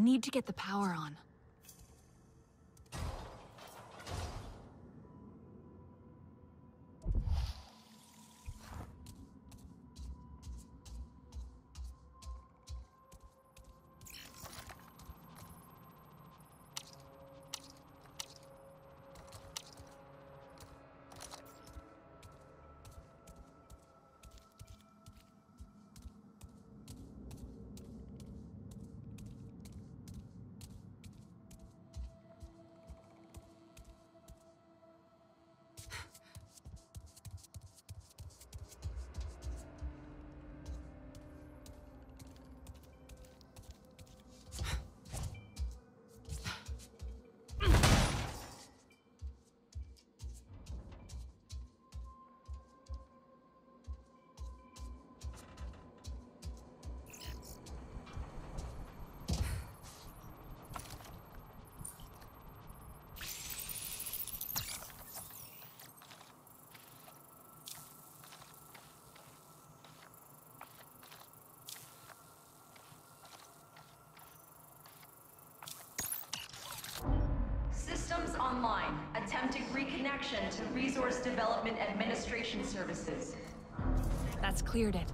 Need to get the power on. Online. Attempting reconnection to Resource Development Administration Services. That's cleared it.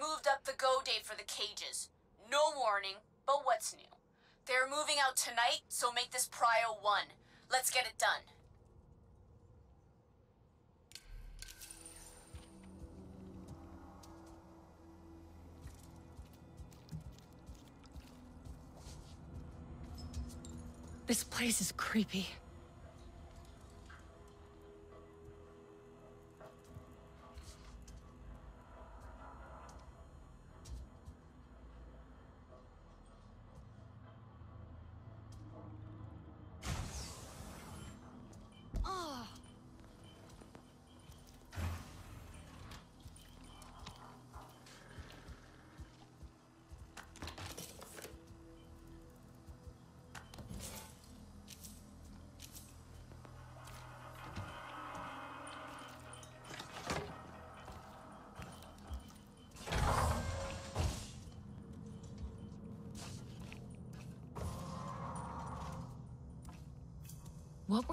Moved up the go date for the cages. No warning, but what's new? They're moving out tonight, so make this prio one. Let's get it done. This place is creepy.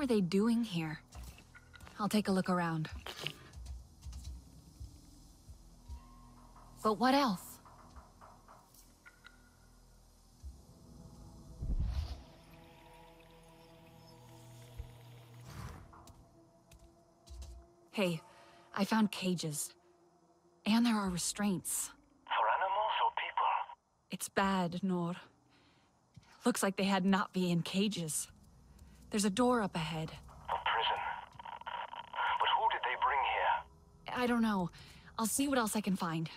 Were they doing here? I'll take a look around. But what else? Hey, I found cages. And there are restraints. For animals or people? It's bad, Nor. Looks like they had Na'vi in cages. There's a door up ahead. For prison. But who did they bring here? I don't know. I'll see what else I can find.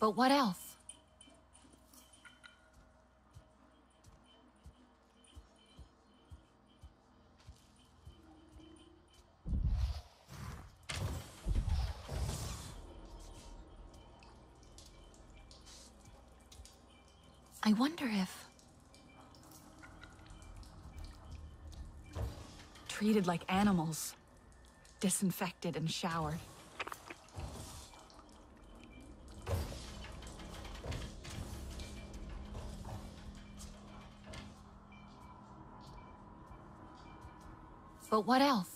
But what else? I wonder if... Treated like animals. Disinfected and showered. But what else?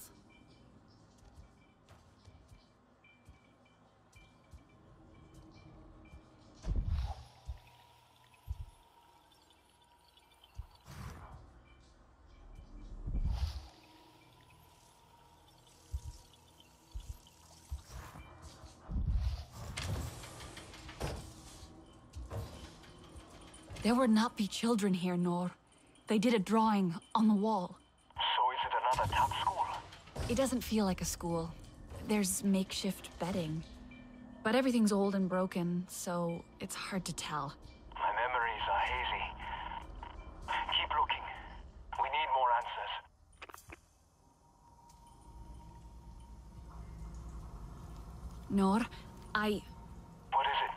There would not be children here, Nor. They did a drawing on the wall. So is it another school? It doesn't feel like a school. There's makeshift bedding. But everything's old and broken, so it's hard to tell. My memories are hazy. Keep looking. We need more answers. Nor, I. What is it?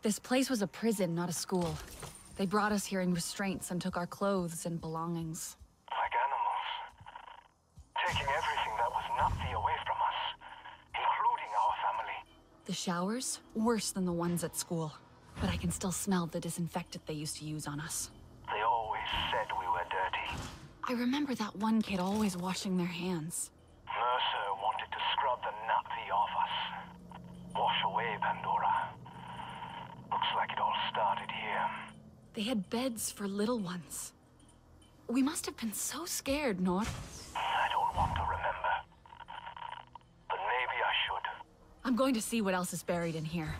This place was a prison, not a school. They brought us here in restraints and took our clothes and belongings. Like animals. Taking everything that was Na'vi away from us, including our family. The showers? Worse than the ones at school. But I can still smell the disinfectant they used to use on us. They always said we were dirty. I remember that one kid always washing their hands. Mercer wanted to scrub the Na'vi off us. Wash away Pandora. Looks like it all started here. They had beds for little ones. We must have been so scared, Nor. I don't want to remember. But maybe I should. I'm going to see what else is buried in here.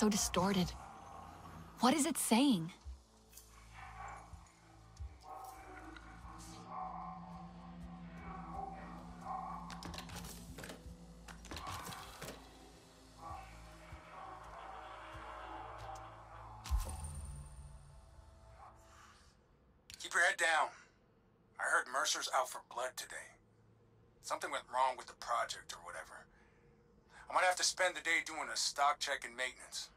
So distorted. What is it saying? Keep your head down. I heard Mercer's out for blood today. Something went wrong with the project or whatever. I might have to spend the day doing a stock check and maintenance.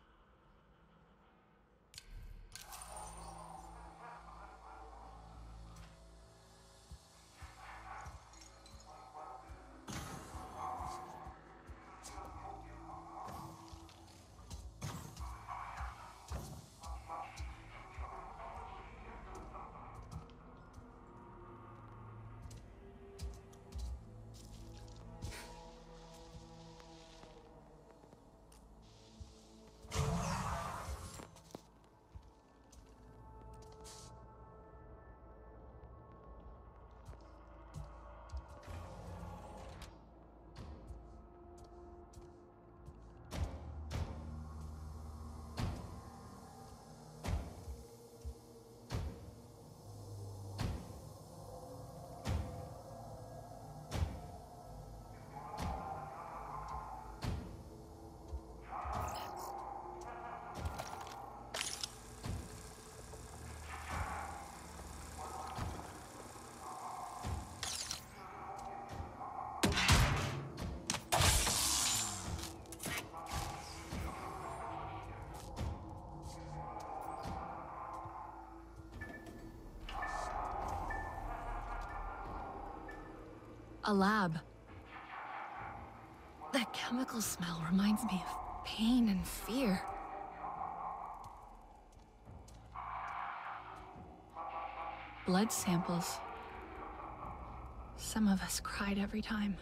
A lab. That chemical smell reminds me of pain and fear. Blood samples. Some of us cried every time.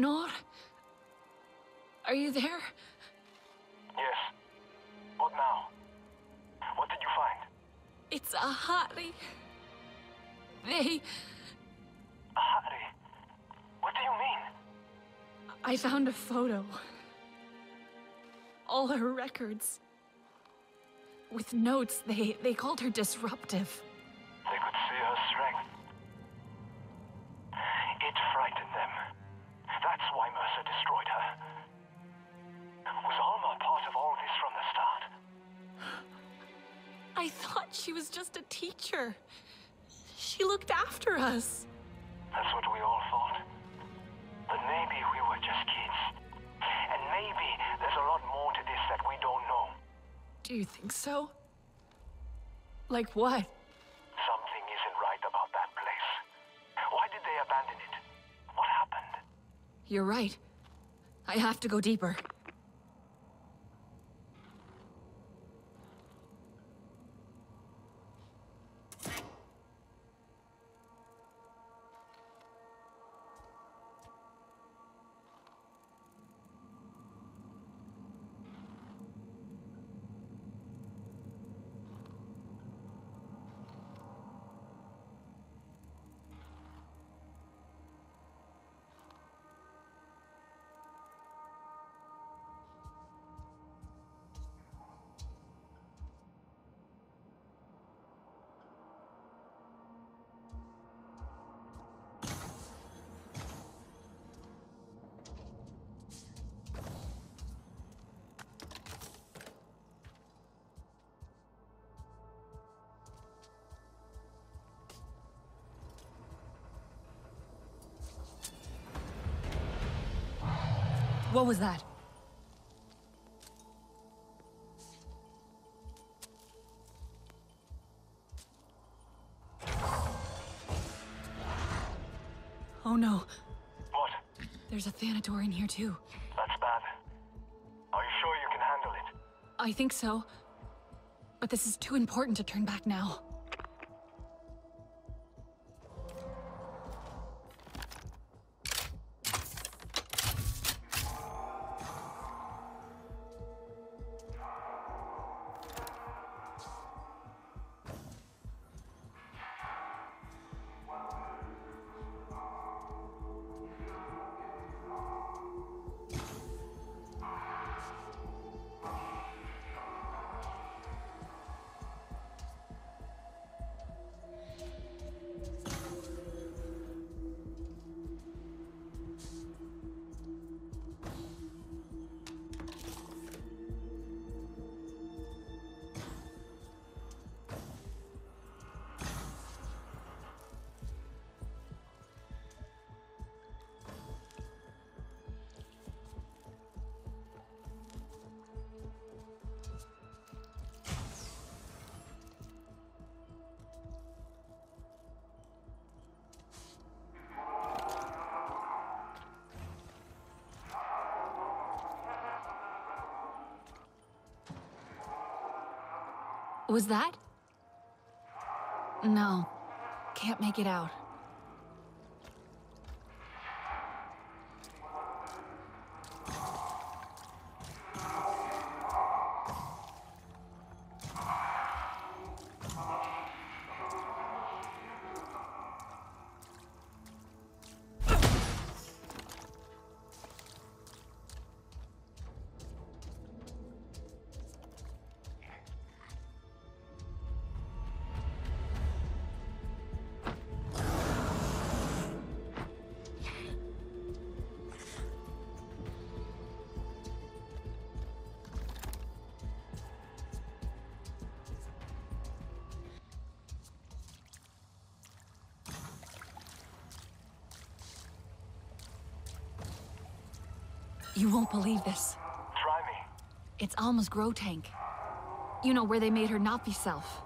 Nor? Are you there? Yes. What now? What did you find? It's Ahari. They. Harry. What do you mean? I found a photo. All her records. With notes, they, they called her disruptive. They could see her strength. Just a teacher. She looked after us. That's what we all thought. But maybe we were just kids. And maybe there's a lot more to this that we don't know. Do you think so? Like what? Something isn't right about that place. Why did they abandon it? What happened? You're right. I have to go deeper. What was that? Oh no, What? there's a Thanator in here too. That's bad. Are you sure you can handle it? I think so. But this is too important to turn back now. Was that? No. Can't make it out. Believe this. Try me. It's Alma's grow tank. You know, where they made her Na'vi self.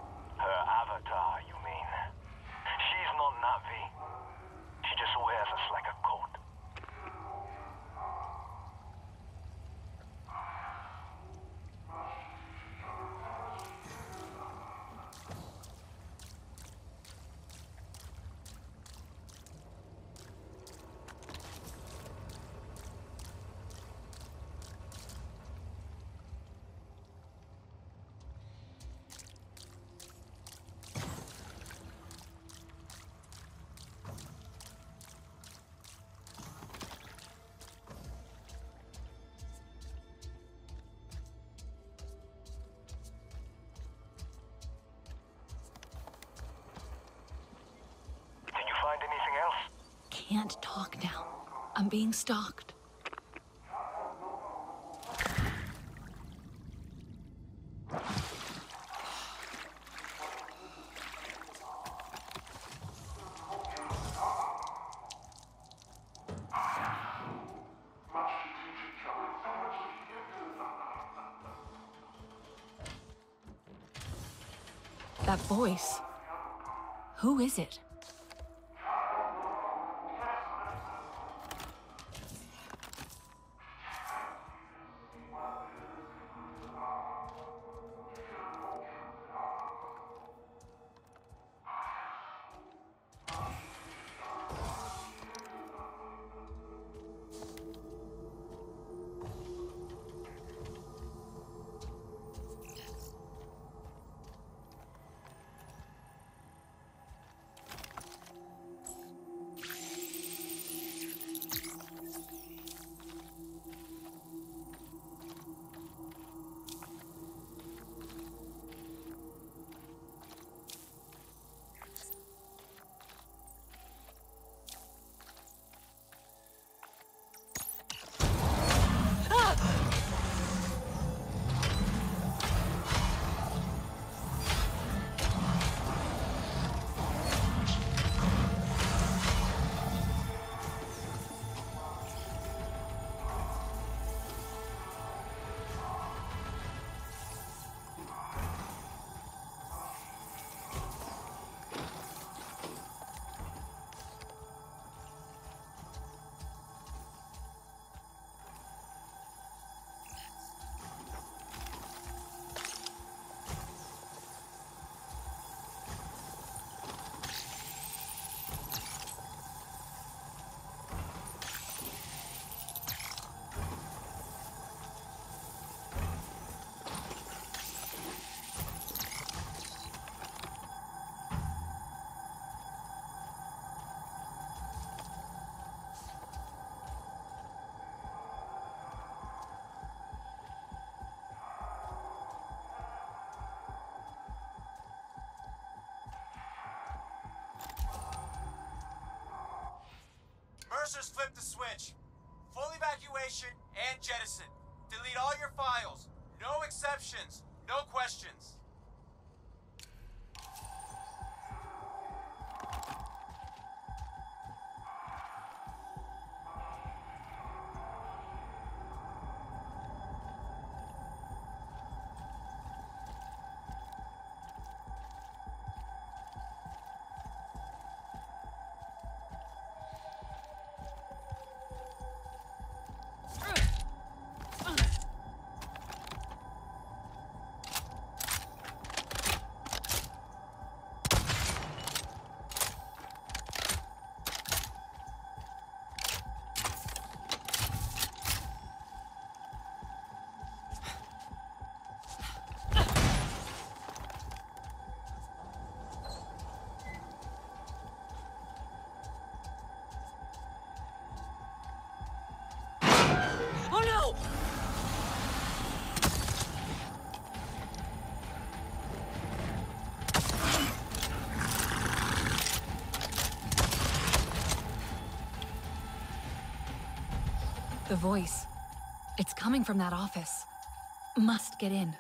Can't talk now. I'm being stalked. That voice. Who is it? Mercer's flipped the switch. Full evacuation and jettison. Delete all your files. No exceptions. No questions. The voice. It's coming from that office. Must get in.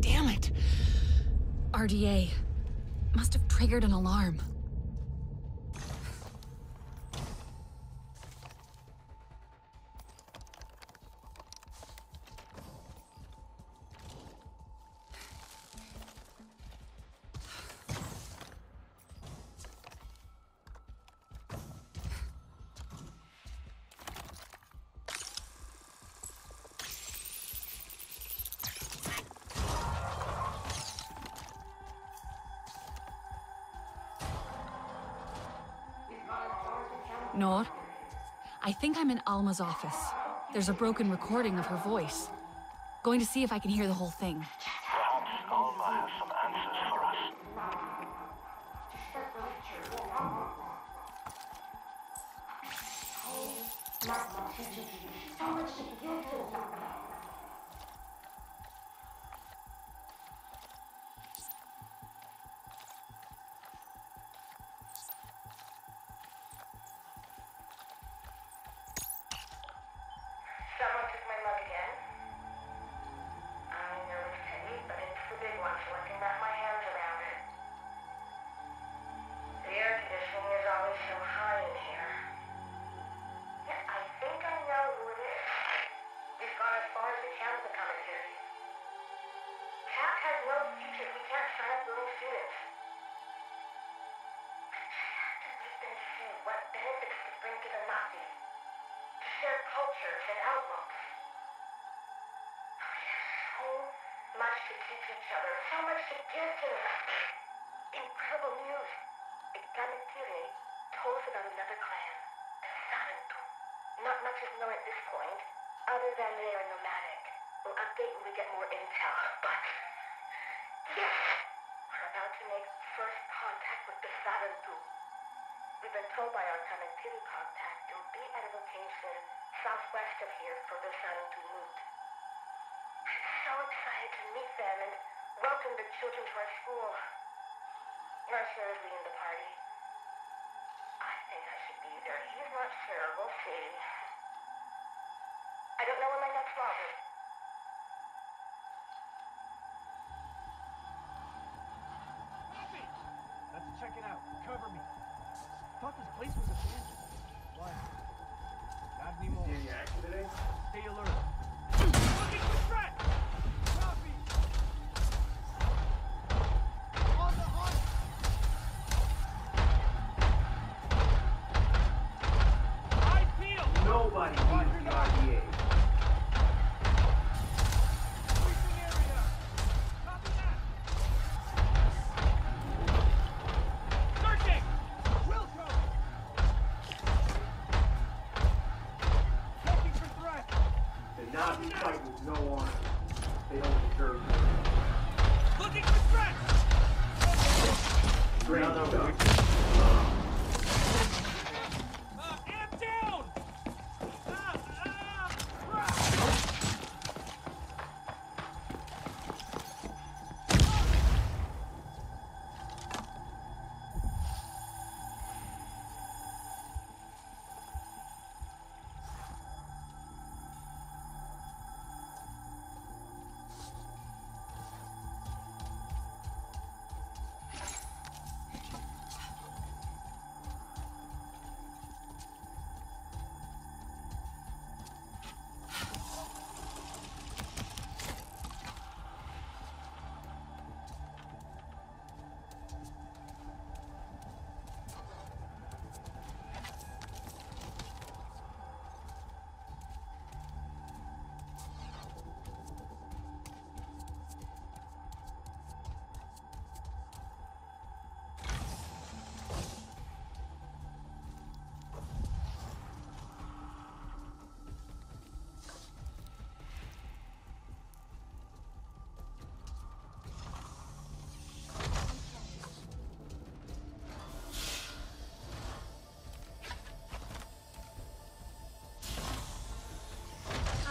Damn it! RDA. Must have triggered an alarm. Nor? I think I'm in Alma's office. There's a broken recording of her voice. Going to see if I can hear the whole thing. And outlooks. So much to teach each other, so much to give to us. Incredible news. Ganatiri told us about another clan, the Sarentu. Not much is known at this point, other than they are nomadic. We'll update when we get more intel, but... Yes! We're about to make first contact with the Sarentu. We've been told by our Kanatiri contact they'll be at a location southwest of here for the sun to meet. I'm so excited to meet them and welcome the children to our school. Mercer is leading the party. I think I should be there. He's not sure. We'll see. I don't know when my next log is.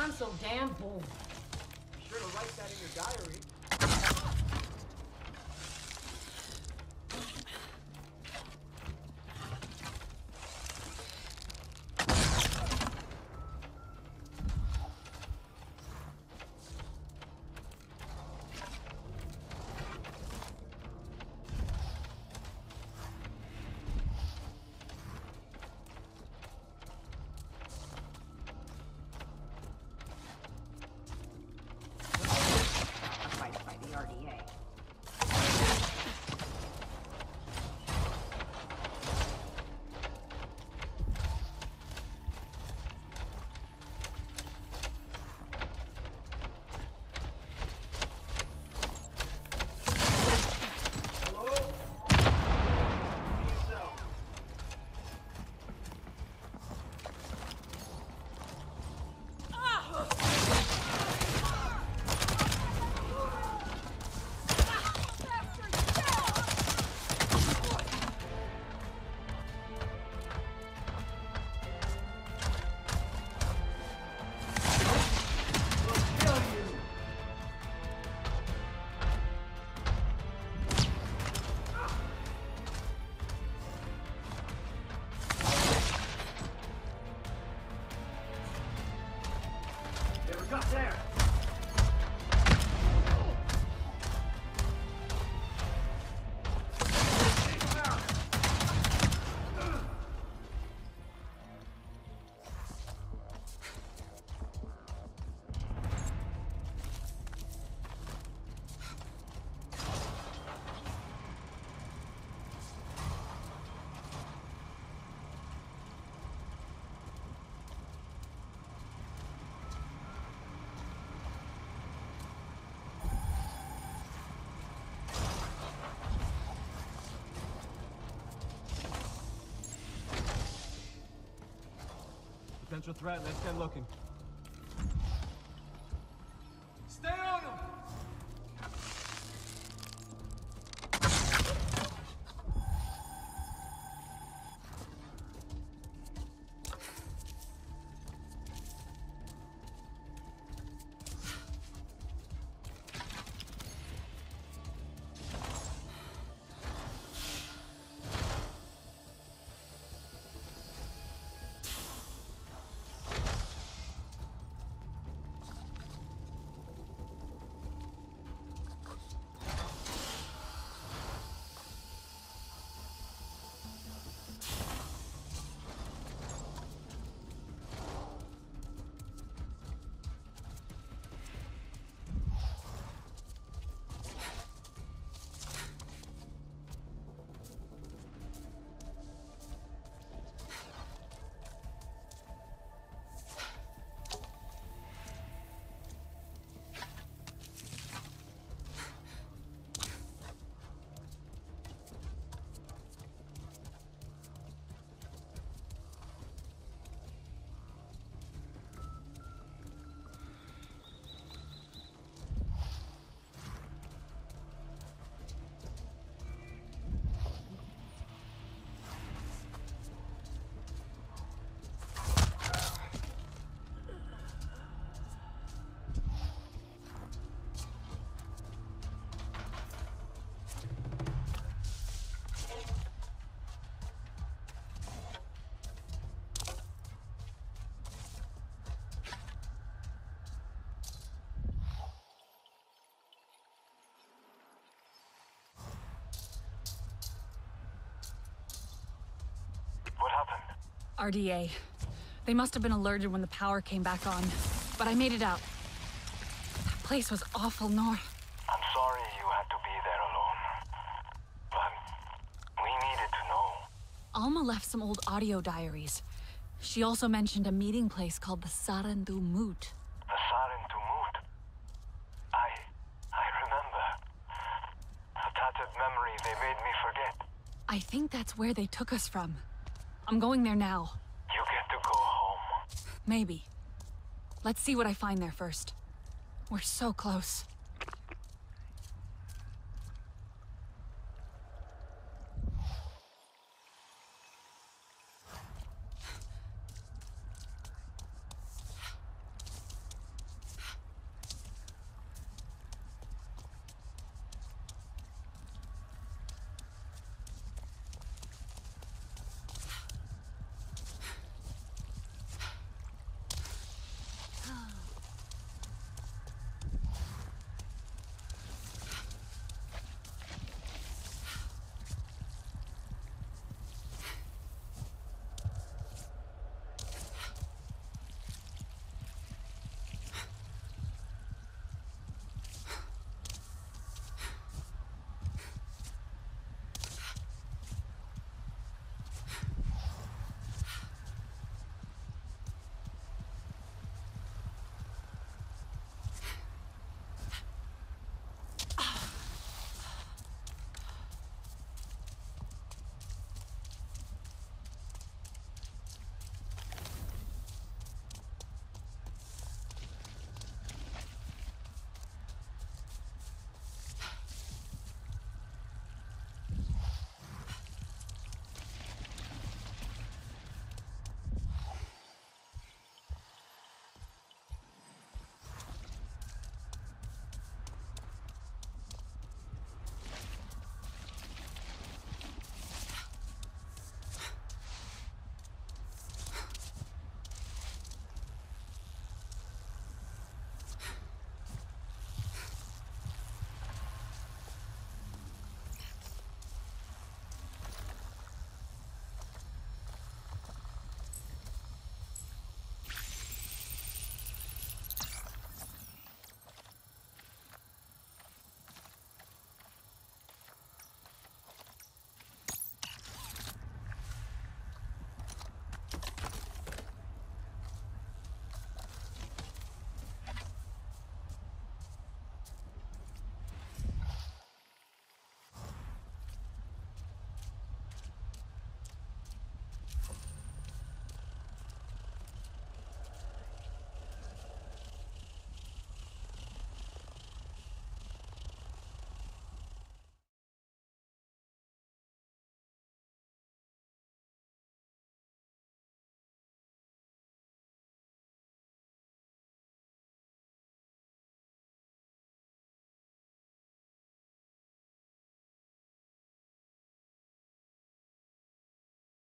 I'm so damn bored. Be sure to write that in your diary. Potential threat, let's get looking. RDA. They must have been alerted when the power came back on. But I made it out. That place was awful, Nor. I'm sorry you had to be there alone. But we needed to know. Alma left some old audio diaries. She also mentioned a meeting place called the Sarentu Moot. The Sarentu Moot. I... I remember. A tattered memory they made me forget. I think that's where they took us from. I'm going there now. You get to go home. Maybe. Let's see what I find there first. We're so close.